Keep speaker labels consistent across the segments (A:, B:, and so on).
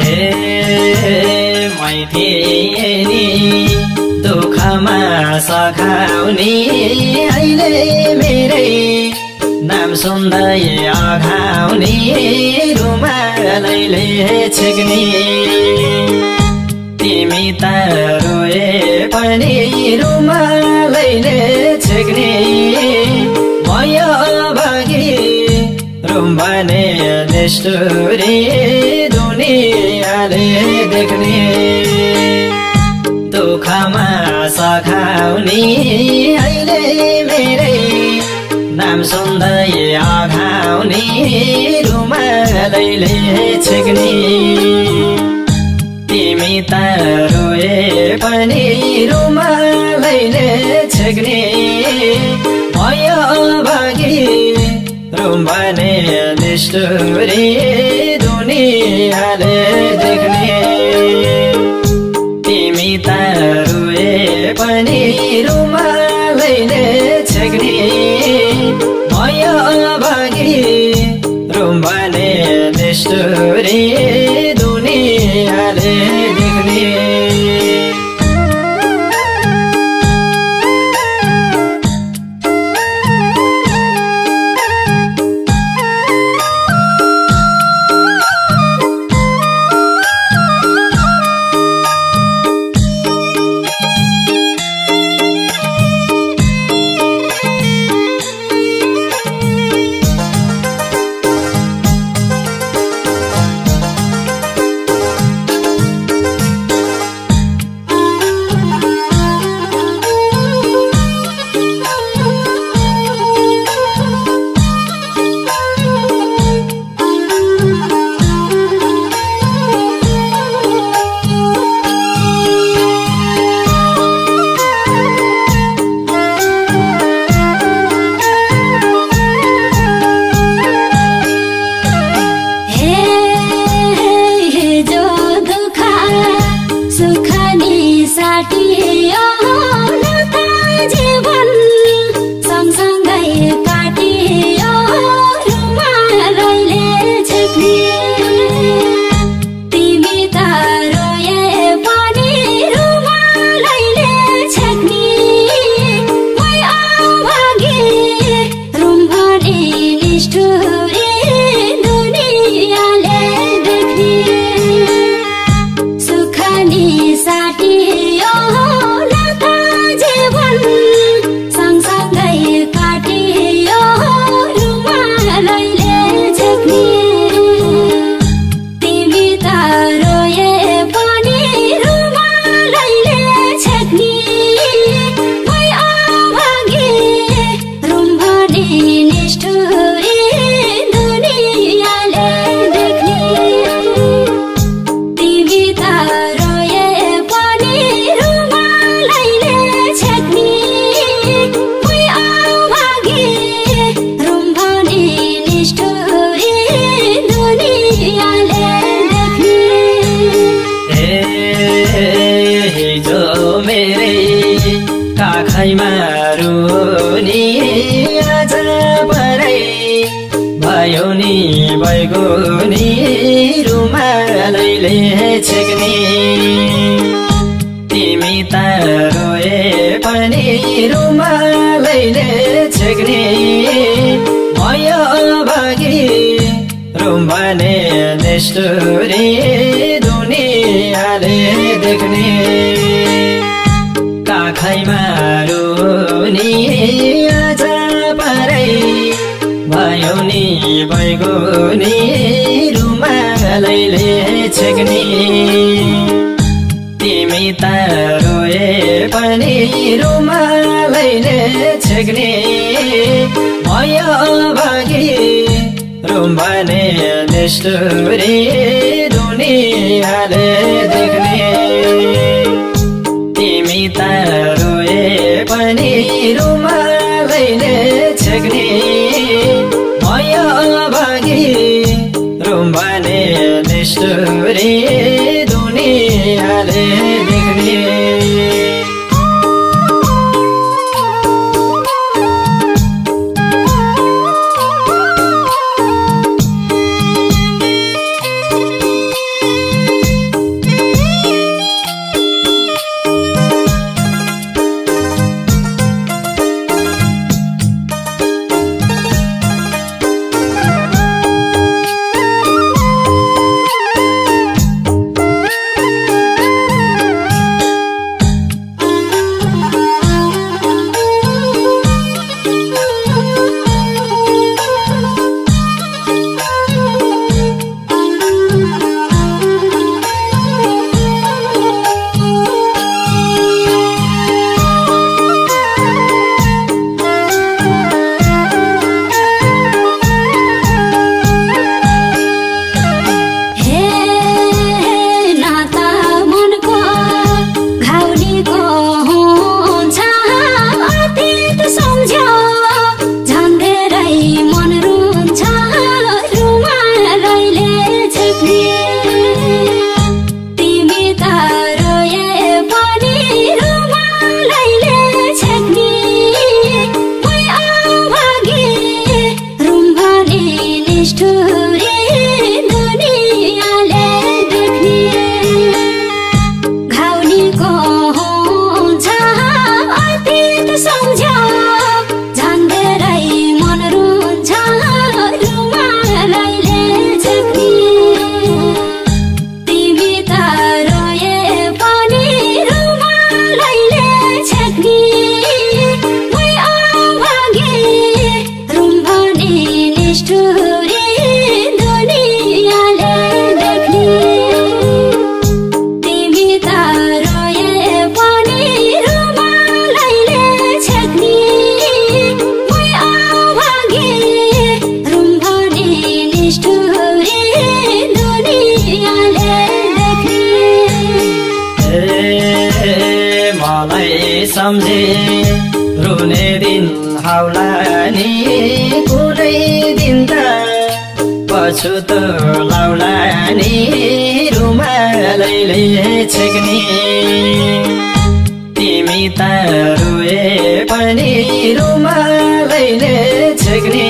A: ए दुःखमा सघाउने अहिले मेरै नाम सुन्दै अघाउने रुमालैले छेक्ने। तिमी त रोए पनि रुमालैले छेक्ने। भयो भगी रुम भने दुनियाँले देख्ने। दुःखमा सखाउने अहिले मेरै नाम सुन्दै अघाउने रुमालैले छेक्ने। तिमी त रोए पनि रुमालैले छेक्ने। भयो भागी रुम भने दुनियाँले। पनि रुमालैले छेक्ने भयो भागी रुम भने निष्ठुरी बैगुनी रुमालैले छेक्ने। तिमी त रोए पनि रुमालैले छेक्ने। भयो भागी रुम भने निष्ठुरी दुनियाँले देख्ने। काखैमा रुनी भयो नि बैगुनी रुमालैले छेक्ने। तिमी त रोए पनि रुमालैले छेक्ने। भयो भागी रुम भने सम्झे रुने दिन हाउला नि कुनै दिन त पछुतो लाउला नि रुमालैले छेक्ने। तिमी त रोए पनि रुमालैले छेक्ने।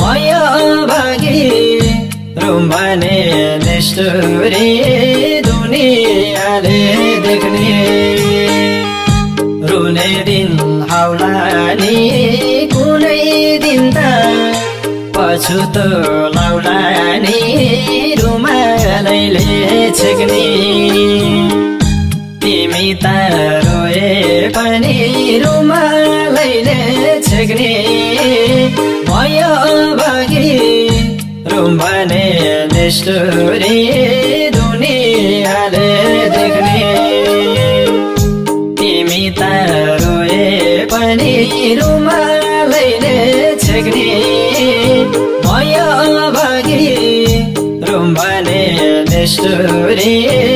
A: भयो भागी भने निष्ठुरी दुनियाँले देख्ने। रुने दिन हाउला नि कुनै दिन त पछुतो लाउला नि रुमालैले छेक्ने। तिमी त रोए पनि रुमालैले छेक्ने। भयो भागी रुम भने भयो भागी रुम भने निष्ठुरी